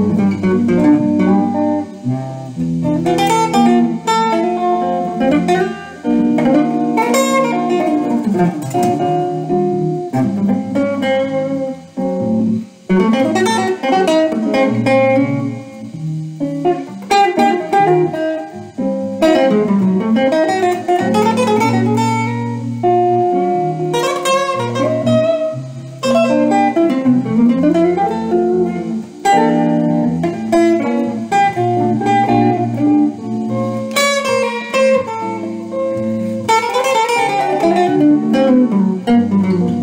Música Thank mm -hmm. you.